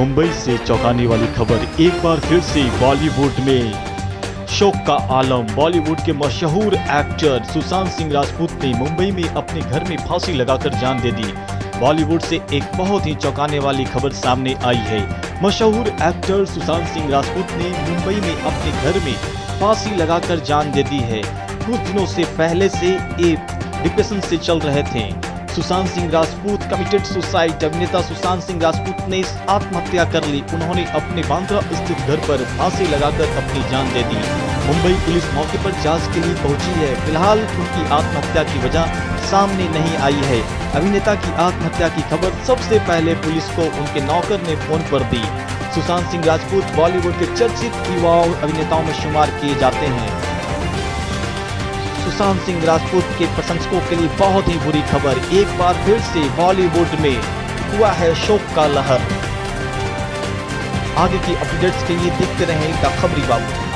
मुंबई से चौंकाने वाली खबर एक बार फिर से बॉलीवुड में। शोक का आलम, बॉलीवुड के मशहूर एक्टर सुशांत सिंह राजपूत ने मुंबई में अपने घर में फांसी लगाकर जान दे दी। बॉलीवुड से एक बहुत ही चौंकाने वाली खबर सामने आई है। मशहूर एक्टर सुशांत सिंह राजपूत ने मुंबई में अपने घर में फांसी लगाकर जान दे दी है। कुछ दिनों से पहले से एक डिप्रेशन से चल रहे थे। सुशांत सिंह राजपूत कमिटेड सुसाइड अभिनेता सुशांत सिंह राजपूत ने आत्महत्या कर ली। उन्होंने अपने बांद्रा स्थित घर पर फांसी लगाकर अपनी जान दे दी। मुंबई पुलिस मौके पर जाँच के लिए पहुँची है। फ़िलहाल उनकी आत्महत्या की वजह सामने नहीं आई है। अभिनेता की आत्महत्या की खबर सबसे पहले पुलिस को उनके नौकर ने फ़ोन पर दी। सुशांत सिंह राजपूत बॉलीवुड के चर्चित युवा अभिनेताओं में शुमार किए जाते हैं। सुशांत सिंह राजपूत के प्रशंसकों के लिए बहुत ही बुरी खबर। एक बार फिर से बॉलीवुड में हुआ है शोक का लहर। आगे की अपडेट्स के लिए देखते रहे खबरी बाबू।